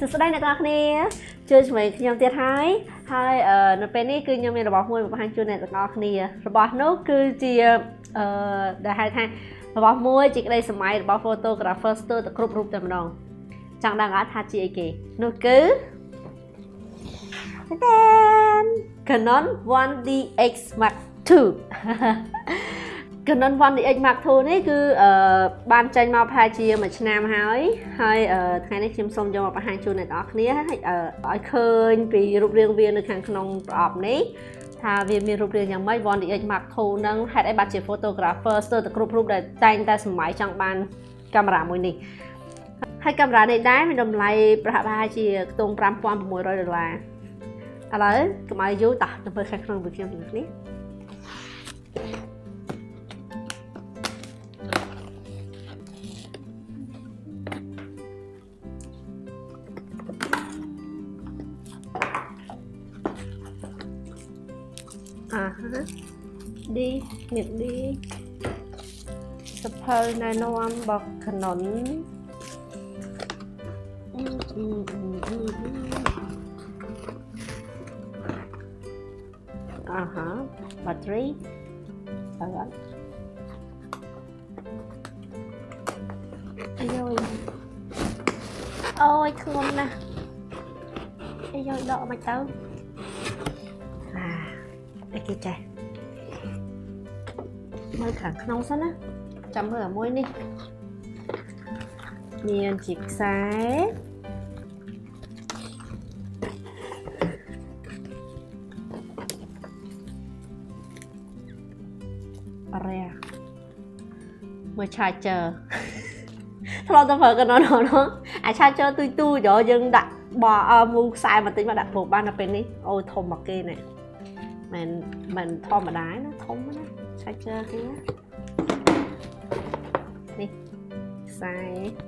សួស្តីអ្នកនរគ្នាជួយជាមួយខ្ញុំទៀតហើយហើយនៅពេលនេះគឺខ្ញុំមានរបស់មួយបង្ហាញជូនអ្នកទាំងអស់គ្នារបស់នោះគឺជាអឺដែលហៅថារបស់មួយជាក្តីសម័យរបស់ photographer ស្ទើរតែគ្រប់រូបតែម្ដងចង់ដឹងអត់ថាជាអីគេនោះគឺតែន Canon 1DX Mark II Canon 1DX Mark II នេះគឺអឺបានចេញមកប្រហែលជាមួយឆ្នាំហើយហើយថ្ងៃនេះខ្ញុំសូមយកមកបង្ហាញជូនអ្នកនរគ្នាឲ្យឲ្យឃើញពីរូបរាងវានៅខាងក្នុងប្រអប់នេះថាវាមានរូបរាងយ៉ាងម៉េច 1DX Mark II នឹងហេតុអីបានជា photographer ស្ទើរតែគ្រប់រូបដែលតែងតែសម័យចង់បានកាមេរ៉ាមួយនេះហើយកាមេរ៉ានេះដែរមានតម្លៃប្រហែលជាខ្ទង់5600ដុល្លារឥឡូវកុំឲ្យយូរតោះទៅមើលខាងក្នុងវិខ្ញុំនេះ អាហាឌីមានឌីសភៅណែនាំរបស់ខណុនអាហា battery អត់អាយយអូយធ្ងន់ណាស់អាយយដកមិនទៅអីគេចេះ មើលខាងក្នុងសិនណាចាំមើលអាមួយនេះមានជាខ្សែរះមួយ charger ធ្លាប់ទៅប្រើកណននោះអា charger ទុយទុយយើងដាក់បមូខ្សែបន្តិចមកដាក់ព្រោះបានដល់ពេលនេះអូធំមកគេនេះ មិនមិនធម្មតាណាធំណាឆាច់ជើគេនេះខ្សែ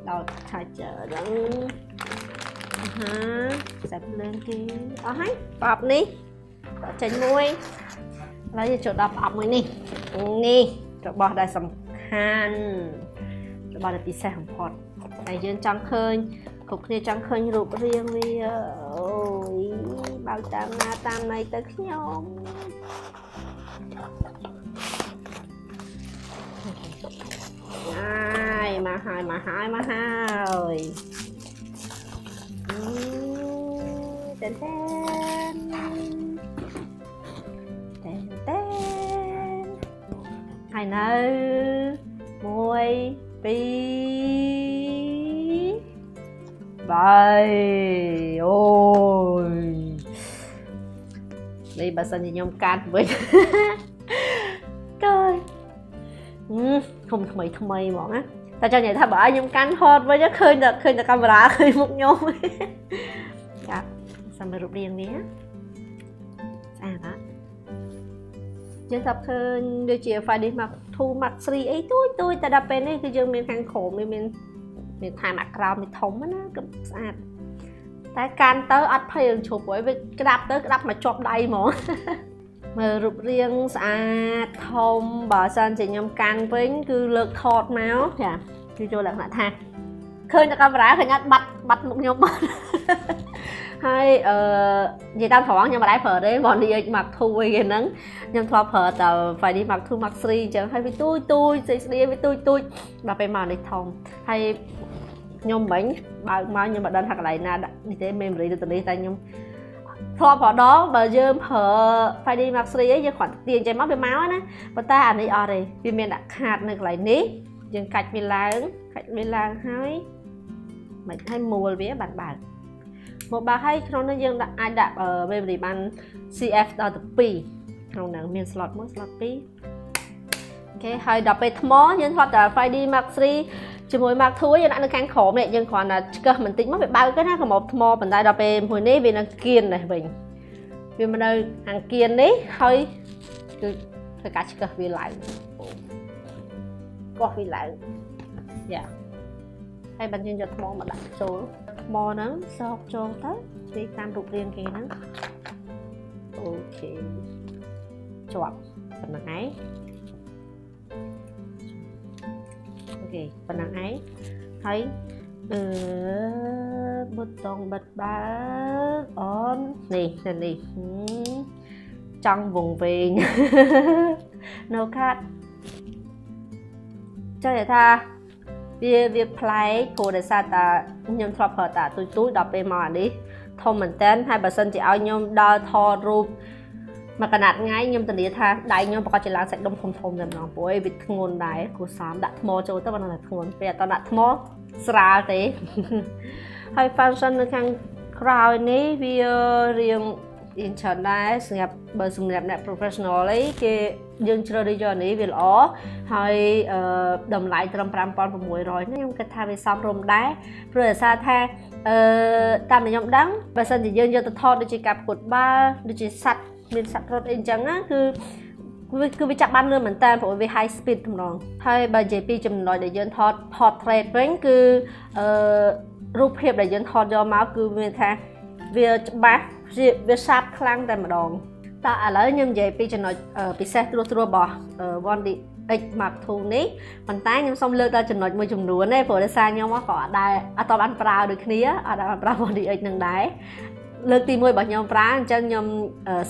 ដល់ឆាច់ជើហ្នឹងអហាខ្សែភ្លើងគេអស់ហើយប្រអប់នេះដល់ចេញមួយឥឡូវយើងចូលដល់ប្រអប់មួយនេះនេះរបស់ដែលសំខាន់របស់ដែលពិសេសបំផុតតែយើងចង់ឃើញគ្រប់គ្នាចង់ឃើញរូបរាងវាអូយ បើកតាមណាតាមណៃទៅខ្ញុំហើយមកហើយមកហើយមកហើយតែនតែនតែនតែនហើយនៅ1 2បាយអូយ នេះបើសិនជាខ្ញុំកាត់វិញកើធំថ្មីថ្មីហ្មងណាតែចង់និយាយថាបើឲ្យខ្ញុំកាន់ហត់វិញឃើញតែឃើញតែកាមេរ៉ាឃើញមុខខ្ញុំចាសម្រាប់រូបរាងនេះស្អាតអត់យើងស្បឃើញដូចជា Friday Mark 2 Mark 3អីទួយទួយតែដល់ពេលនេះគឺយើងមានខាងក្រោមមានមានថែមអាក្រោមវាធំណាគឺស្អាត តែកាន់ទៅអត់ភ័យរឿងឈប់ហើយវាក្តាប់ទៅក្តាប់មកជាប់ដៃហ្មងមើលរូបរាងស្អាតធំបើសិនជាខ្ញុំកាន់វិញគឺលើកថតមកចាគឺចូលលក្ខណៈថាឃើញតែកាមេរ៉ាឃើញអត់បាត់បាត់មុខខ្ញុំបាត់ហើយអឺនិយាយតាមត្រង់ខ្ញុំមិនដែរប្រើទេ One DX Mark II អីគេហ្នឹងខ្ញុំធ្លាប់ប្រើតែ Friday Mark II Mark 3អញ្ចឹងហើយវាទូចទូចស្អីស្អីវាទូចទូចដល់ពេលមកនេះធំហើយខ្ញុំមិញ បើកមកខ្ញុំមិនដឹងថាកន្លែងណាដាក់នេះទេ memory ទៅនេះតែខ្ញុំធ្លាប់ប្រដងបើយើងប្រើ Friday Mark 3អីយើងគ្រាន់ទាញចេញមកវាមកណាប៉ុន្តែអានេះអត់ទេវាមានដាក់ខាតនៅកន្លែងនេះយើងកាច់វាឡើងកាច់វាឡើងហើយមិនឲ្យមូលវាបានបើកមកបើឲ្យក្នុងនោះយើងដាក់អាចដាក់ memory បាន CF ដល់ទៅ2ក្នុងហ្នឹងមាន slot 1 slot 2អូខេហើយដល់ពេលថ្មយើងថតតែ Friday Mark 3 ជាមួយ Mark 2យើងដាក់នៅខាងក្រោមនេះយើងគ្រាន់តែឆ្កឹះបន្តិចមកវាបើកទៅណាកម្របថ្មបណ្ដៃដល់ពេលមួយនេះវានឹងគៀននេះវិញវាមកនៅខាងគៀននេះហើយគឺធ្វើការឆ្កឹះវាឡើងកោះវាឡើងយ៉ាហើយបើយើងយកថ្មមកដាក់ចូលថ្មហ្នឹងសោកចូលទៅទីតាមរូបរាងគេហ្នឹងអូខេជាប់ប៉ុណ្្នឹងឯង អូខេប៉ុណ្្នឹងឯងហើយអឺប៊ូតុងបិទបើកអូននេះទៅនេះចង់វងវែង no cut ចង់និយាយថាវាវាប្លែកព្រោះដោយសារតាខ្ញុំធ្លាប់ប្រើតាទូចទូចដល់ពេលមកអានេះធំមែនតើហើយបើសិនជាឲ្យខ្ញុំដើរថតរូប មកកណាត់ថ្ងៃខ្ញុំធានាថាដៃខ្ញុំប្រកាសជាឡើងសាច់ដុំធំធំតែម្ដងព្រោះឯវាធ្ងន់ដែរគួរសមដាក់ថ្មចូលទៅបានតែធ្ងន់ពេលអត់ដាក់ថ្មស្រាលទេហើយ function នៅខាងក្រោយនេះវារៀងរៀងច្រើនដែរសម្រាប់បើសម្រាប់អ្នក professional អីគេយើងជ្រើសរើសយកនេះវាល្អហើយតម្លៃត្រឹម5600នេះខ្ញុំគិតថាវាសមរម្យដែរព្រោះដោយសារថាអឺតាមខ្ញុំដឹងបើសិនជាយើងយកទៅថតដូចជាការប្រកួតបាល់ដូចជាសัตว์ មានសัตว์រត់អីអញ្ចឹងណាគឺវាគឺវាចាប់បានលឿនមែនតើព្រោះវា high speed ម្ដងហើយបើនិយាយពីចំណុចដែលយើងថត portrait វិញគឺអឺរូបភាពដែលយើងថតយកមកគឺមានថាវាច្បាស់វាសាបខ្លាំងតែម្ដងតើឥឡូវខ្ញុំនិយាយពីចំណុចពិសេសត្រួសត្រាសរបស់ 1D X Mark II នេះប៉ុន្តែខ្ញុំសូមលើកដល់ចំណុចមួយចំនួនទេព្រោះដោយសារខ្ញុំក៏អត់ដែរអត់តបានប្រើដូចគ្នាអត់បានប្រើ 1D X នឹងដែរ លើកទី1របស់ខ្ញុំប្រើអញ្ចឹងខ្ញុំ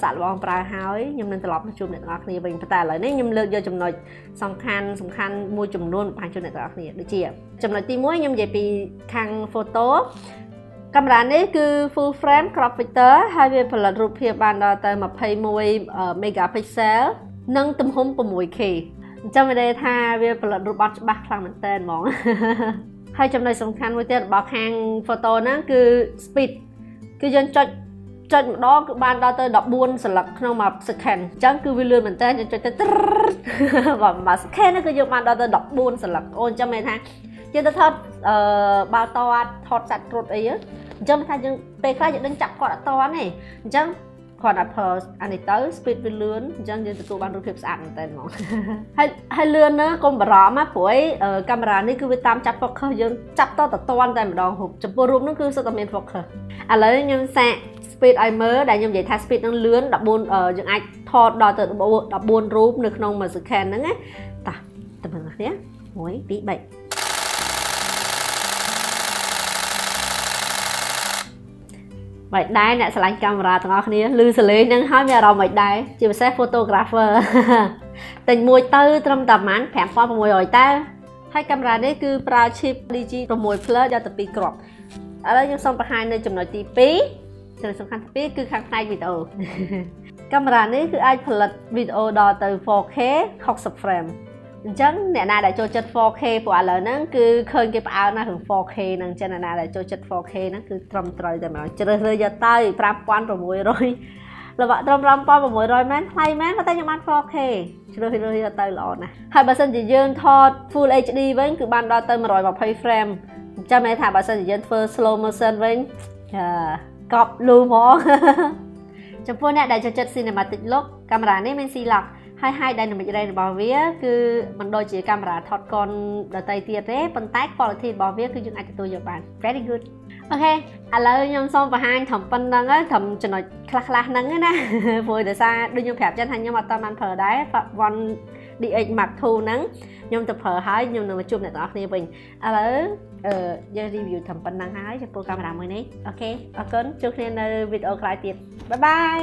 សាក់លបងប្រើហើយខ្ញុំនឹងត្រឡប់មកជួបអ្នកទាំងអស់គ្នាវិញប៉ុន្តែឥឡូវនេះខ្ញុំលើកយកចំណុចសំខាន់សំខាន់មួយចំនួនបញ្ជូនអ្នកទាំងអស់គ្នាដូចជាចំណុចទី1ខ្ញុំនិយាយពីខាង photo កាមេរ៉ានេះគឺ full frame crop filter ហើយវាផលិតរូបភាពបានដល់ទៅ21 megapixel និងទំហំ 6K អញ្ចឹងមានន័យថាវាផលិតរូបបទច្បាស់ខ្លាំងមែនតើហ្មងហើយចំណុចសំខាន់មួយទៀតរបស់ខាង photo ហ្នឹងគឺ speed គឺយើងចុចចុចម្ដងគឺបានដល់ទៅ14សន្លឹកក្នុងមួយ second អញ្ចឹងគឺវាលឿនមែនតើយើងចុចទៅបាទមួយ second គឺយើងបានដល់ទៅ14សន្លឹកអូនចាំមែនថាយើងទៅថតអឺបាល់តតថតសាច់ត្រុតអីអញ្ចឹងថាយើងពេលខ្លះយើងដឹងចាប់គាត់អត់តន់ទេអញ្ចឹង គាត់តែប្រើអានេះទៅ speed វាលឿនអញ្ចឹងយើងទទួលបានរូបភាពស្អាតមែនតើហ្មងហើយហើយលឿនណាកុំបារម្ភណាព្រោះកាមេរ៉ានេះគឺវាតាមចាប់ focus យើងចាប់តតតន់តែម្ដងរូបចំពោះរូបនោះគឺសុទ្ធតែមាន focus ឥឡូវខ្ញុំសាក speed ឲ្យមើលដែលខ្ញុំនិយាយថា speed នឹងលឿន14យើងអាចថតដល់ទៅ14រូបនៅក្នុងមួយ second ហ្នឹងណាតោះទៅមើលគ្នា1 2 3 មិនដែរអ្នកឆ្លាញ់កាមេរ៉ាទាំងអស់គ្នាឮសលេងនឹងហើយមានអារម្មណ៍មិនដែរជាពិសេស photographer តែមួយទៅត្រឹមតែប្រហែល5600តើហើយកាមេរ៉ានេះគឺប្រើ chip DG 6 Plus យកទៅ2គ្រាប់ឥឡូវខ្ញុំសូមបង្ហាញនៅចំណុចទី2ចំណុចសំខាន់ទី2គឺខាងផ្នែកវីដេអូកាមេរ៉ានេះគឺអាចផលិតវីដេអូដល់ទៅ 4K 60 frame អញ្ចឹងអ្នកណាដែលចូលចិត្ត 4K ព្រោះឥឡូវហ្នឹងគឺឃើញគេផ្អើលណាស់រឿង 4K ហ្នឹងចឹងអ្នកណាដែលចូលចិត្ត 4K ហ្នឹងគឺត្រឹមត្រូវតែម្ដងជ្រើសរើសយកទៅ5600លបត្រឹម5600មែនថ្លៃមែនតែខ្ញុំបាន 4K ជ្រើសរើសយកទៅល្អណាស់ហើយបើសិនជាយើងថត Full HD វិញគឺបានដល់ទៅ120 frame អញ្ចឹងមានថាបើសិនជាយើងធ្វើ slow motion វិញកប់លូហ្មងចំពោះអ្នកដែលចូលចិត្ត cinematic look កាមេរ៉ានេះមាន C lock ហើយ high dynamic range របស់វា គឺមិនដូចជាកាមេរ៉ាថតកនដទៃទៀតទេប៉ុន្តែ quality របស់វាគឺយើងអាចទទួលយកបាន very good អូខេឥឡូវខ្ញុំសូមបង្ហាញត្រឹមប៉ុណ្្នឹងហើយត្រឹមចំណុចខ្លះខ្លះហ្នឹងណាព្រោះដោយសារដូចខ្ញុំប្រាប់ចឹងថាខ្ញុំអត់តបានប្រើដែរ One DX Mark II ហ្នឹងខ្ញុំទៅប្រើហើយខ្ញុំនឹងមកជួបអ្នកទាំងអស់គ្នាវិញឥឡូវអឺយើង review ត្រឹមប៉ុណ្្នឹងហើយចំពោះកាមេរ៉ាមួយនេះអូខេអរគុណជួបគ្នានៅវីដេអូក្រោយទៀតបាយបាយ